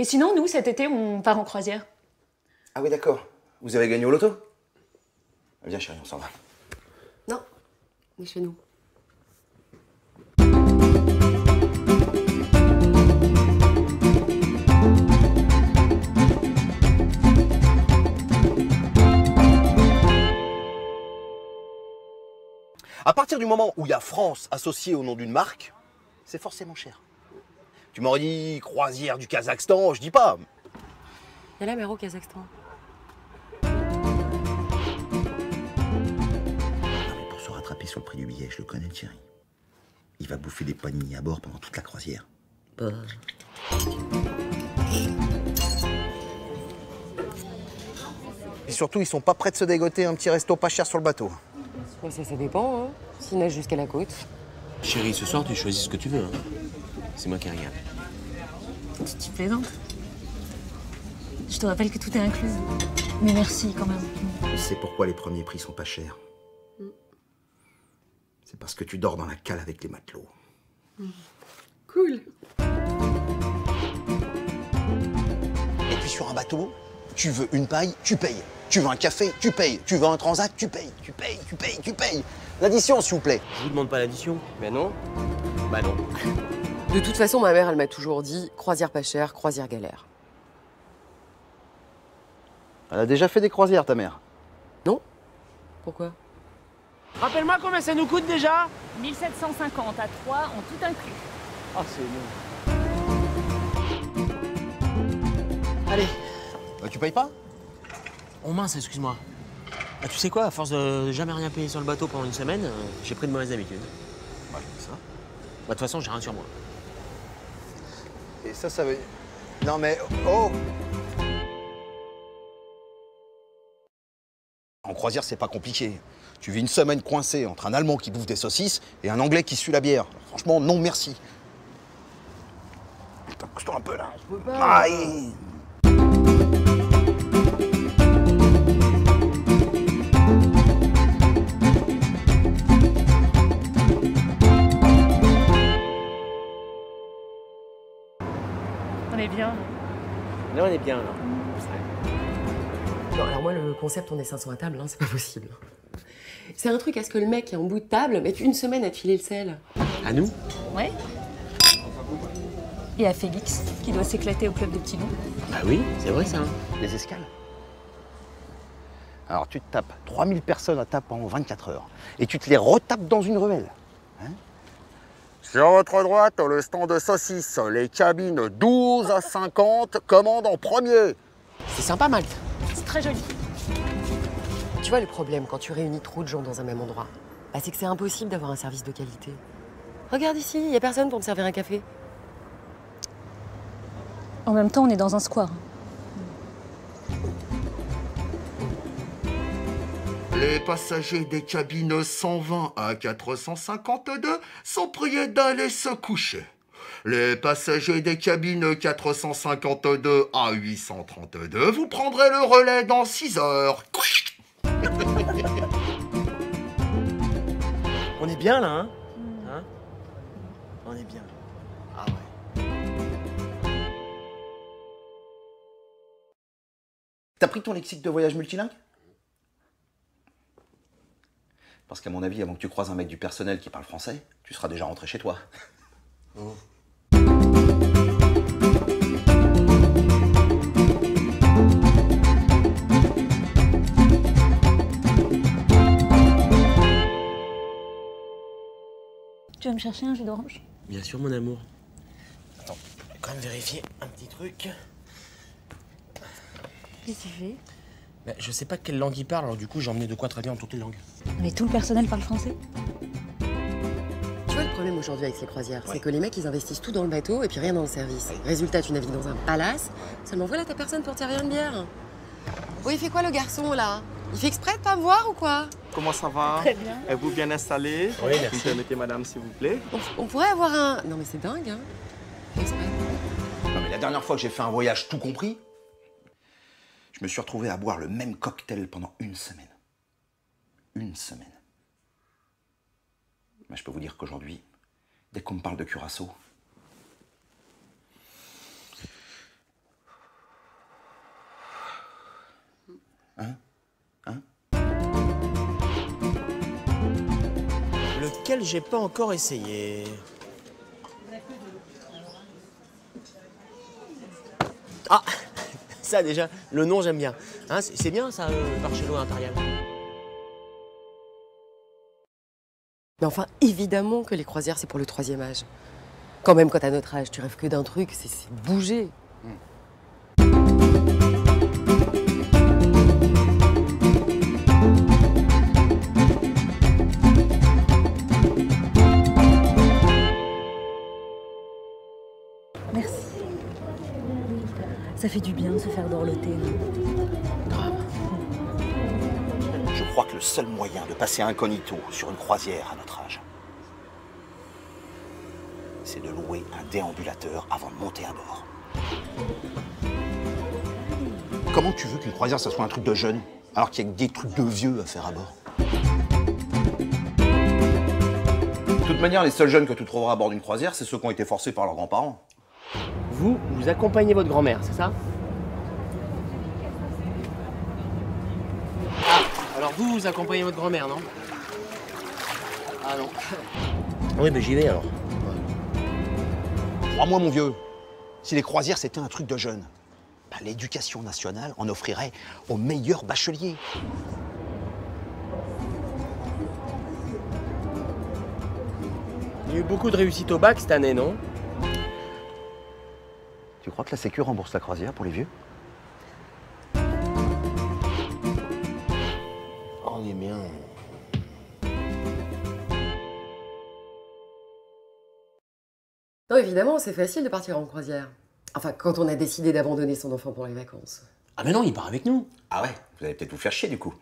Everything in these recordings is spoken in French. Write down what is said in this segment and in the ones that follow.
Et sinon, nous, cet été, on part en croisière. Ah oui, d'accord. Vous avez gagné au loto? Viens, chérie, on s'en va. Non, on est chez nous. À partir du moment où il y a France associée au nom d'une marque, c'est forcément cher. Tu m'aurais dit croisière du Kazakhstan, je dis pas. Il y a la mer au Kazakhstan. Non, mais pour se rattraper sur le prix du billet, je le connais, Thierry. Il va bouffer des paninis à bord pendant toute la croisière. Bah. Et surtout, ils sont pas prêts de se dégoter un petit resto pas cher sur le bateau. Ouais, ça, ça dépend, hein. S'il neige jusqu'à la côte. Chérie, ce soir, tu choisis ce que tu veux. hein. C'est moi qui regarde. Tu, tu plaisantes Je te rappelle que tout est inclus. Mais merci quand même. Je sais pourquoi les premiers prix sont pas chers. C'est parce que tu dors dans la cale avec les matelots. Cool. Et puis sur un bateau, tu veux une paille, tu payes. Tu veux un café, tu payes. Tu veux un transat, tu payes. Tu payes, tu payes, tu payes. L'addition, s'il vous plaît. Je vous demande pas l'addition Mais non. Bah non. De toute façon, ma mère, elle m'a toujours dit croisière pas chère, croisière galère. Elle a déjà fait des croisières, ta mère? Non Pourquoi? Rappelle-moi combien ça nous coûte déjà? 1750 à 3 en tout inclus. Ah, c'est énorme. Allez. Bah, tu payes pas? Oh mince, excuse-moi. Ah, tu sais quoi, à force de jamais rien payer sur le bateau pendant une semaine, euh, j'ai pris de mauvaises habitudes. Bah, ça. Bah, de toute façon, j'ai rien sur moi. Et ça, ça veut. Non, mais. Oh En croisière, c'est pas compliqué. Tu vis une semaine coincé entre un Allemand qui bouffe des saucisses et un Anglais qui sue la bière. Franchement, non merci. Putain, pousse-toi un peu là. Je peux pas. Aïe bien. Là, on est bien, là. Non, alors moi, le concept, on est 500 à table, hein, c'est pas possible. C'est un truc à ce que le mec qui est en bout de table mette une semaine à te filer le sel. À nous Ouais. Et à Félix, qui doit s'éclater au club des petits loups. Bah oui, c'est vrai ça. hein. Les escales. Alors, tu te tapes 3000 personnes à table pendant 24 heures. Et tu te les retapes dans une ruelle. hein. Sur votre droite, le stand de saucisses. Les cabines 12 à 50 commandent en premier. C'est sympa, Malte. C'est très joli. Tu vois le problème quand tu réunis trop de gens dans un même endroit? Bah, C'est que c'est impossible d'avoir un service de qualité. Regarde ici, il y a personne pour me servir un café. En même temps, on est dans un square. Les passagers des cabines 120 à 452 sont priés d'aller se coucher. Les passagers des cabines 452 à 832, vous prendrez le relais dans 6 heures. On est bien, là, hein? Hein? On est bien. Ah ouais. T'as pris ton lexique de voyage multilingue? Parce qu'à mon avis, avant que tu croises un mec du personnel qui parle français, tu seras déjà rentré chez toi. Tu vas me chercher un jus d'orange? Bien sûr, mon amour. Attends, je vais quand même vérifier un petit truc. Qu'est-ce que tu fais? Bah, je sais pas quelle langue il parle, alors du coup, j'ai emmené de quoi traduire en toutes les langues. Mais tout le personnel parle français Tu vois le problème aujourd'hui avec ces croisières C'est que les mecs, ils investissent tout dans le bateau et puis rien dans le service. Résultat, tu navigues dans un palace, seulement voilà ta personne pour te servir une bière. Bon, il fait quoi le garçon là? Il fait exprès de pas me voir ou quoi? Comment ça va? Très bien. Êtes-vous bien installé? Oui, merci. Vous permettez, madame, s'il vous plaît on, on pourrait avoir un. Non mais c'est dingue, hein exprès. Non mais la dernière fois que j'ai fait un voyage tout compris, je me suis retrouvé à boire le même cocktail pendant une semaine une semaine. Mais je peux vous dire qu'aujourd'hui, dès qu'on me parle de Curaçao, Hein Hein Lequel j'ai pas encore essayé. Ah Ça déjà, le nom j'aime bien. Hein, c'est bien ça, euh, le impérial? Mais enfin, évidemment que les croisières, c'est pour le troisième âge. Quand même, quand à notre âge, tu rêves que d'un truc, c'est bouger. Merci. Ça fait du bien se faire dorloter. Le seul moyen de passer incognito sur une croisière à notre âge, c'est de louer un déambulateur avant de monter à bord. Comment tu veux qu'une croisière, ça soit un truc de jeune, alors qu'il y a que des trucs de vieux à faire à bord? De toute manière, les seuls jeunes que tu trouveras à bord d'une croisière, c'est ceux qui ont été forcés par leurs grands-parents. Vous, vous accompagnez votre grand-mère, c'est ça Ah, alors vous, vous accompagnez votre grand-mère, non Ah non. Oui, ben j'y vais alors. Crois-moi, mon vieux, si les croisières c'était un truc de jeunes, bah, l'éducation nationale en offrirait aux meilleurs bacheliers. Il y a eu beaucoup de réussite au bac cette année, non? Tu crois que la Sécu rembourse la croisière pour les vieux? Non, évidemment, c'est facile de partir en croisière. Enfin, quand on a décidé d'abandonner son enfant pour les vacances. Ah mais non, il part avec nous. Ah ouais, vous allez peut-être vous faire chier du coup.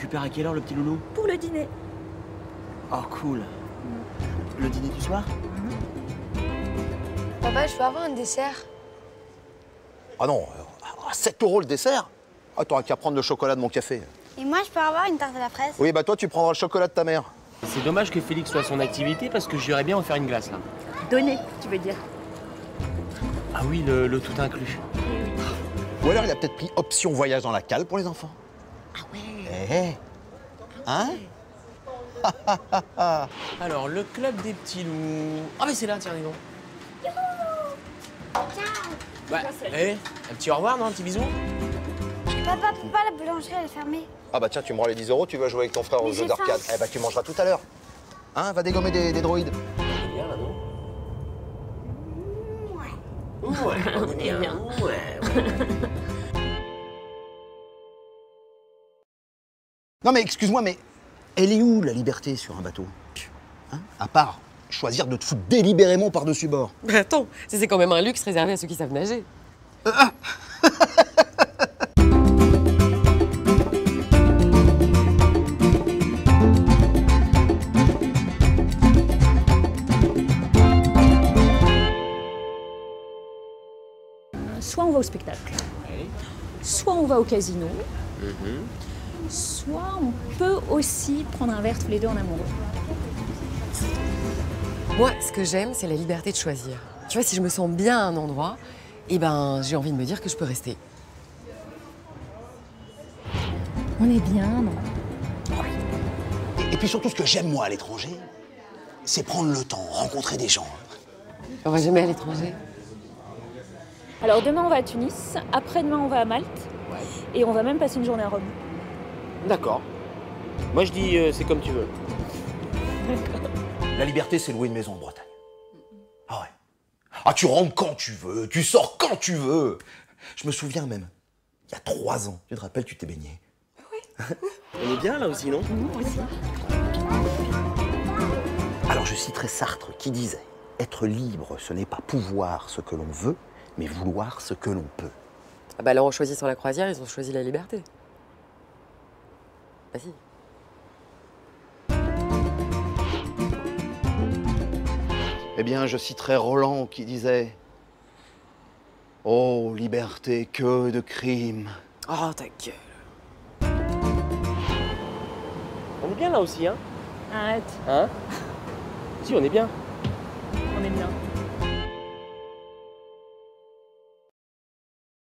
On le récupère à quelle heure le petit loulou Pour le dîner. Oh cool. Le dîner du soir Papa, je peux avoir un dessert? Ah non, euh, à 7 euros le dessert? Ah, t'auras qu'à prendre le chocolat de mon café. Et moi, je peux avoir une tarte à la fraise? Oui, bah toi, tu prendras le chocolat de ta mère. C'est dommage que Félix soit à son activité parce que j'irais bien offert une glace là. Donner, tu veux dire. Ah oui, le, le tout inclus. Ou alors il a peut-être pris option voyage dans la cale pour les enfants. Ah ouais Eh Hein Alors, le club des petits loups. Ah mais c'est là, tiens, dis donc. Ouais, eh, un petit au revoir, non Un petit bisou Papa, papa, la boulangerie, elle est fermée? Ah bah tiens, tu me rends les 10 euros, tu vas jouer avec ton frère jeux j'ai d'arcade. Eh bah tu mangeras tout à l'heure. Hein, va dégommer des, des droïdes. bien là, non Ouais, on est bien. Ouais, ouais. Non mais excuse-moi, mais elle est où la liberté sur un bateau Hein À part choisir de te foutre délibérément par-dessus bord. Mais attends, c'est quand même un luxe réservé à ceux qui savent nager. Soit on va au spectacle, soit on va au casino, soit on peut aussi prendre un verre tous les deux en amoureux. Moi, ce que j'aime, c'est la liberté de choisir. Tu vois, si je me sens bien à un endroit, eh ben, j'ai envie de me dire que je peux rester. On est bien, non? Et, et puis surtout, ce que j'aime moi à l'étranger, c'est prendre le temps, rencontrer des gens. On va jamais à l'étranger. Alors demain on va à Tunis, après-demain on va à Malte, et on va même passer une journée à Rome. D'accord. Moi je dis, euh, c'est comme tu veux. La liberté, c'est louer une maison en Bretagne. Ah ouais. Ah, tu rentres quand tu veux, tu sors quand tu veux. Je me souviens même, il y a trois ans, tu te rappelles, tu t'es baigné. On est bien là aussi, non? Alors je citerai Sartre qui disait Être libre, ce n'est pas pouvoir ce que l'on veut, mais vouloir ce que l'on peut. Ah bah alors en choisissant la croisière, ils ont choisi la liberté. Bah si. Eh bien, je citerai Roland qui disait Oh, liberté, que de crimes. Oh ta gueule. On est bien là aussi, hein? Arrête. Hein? Si, on est bien.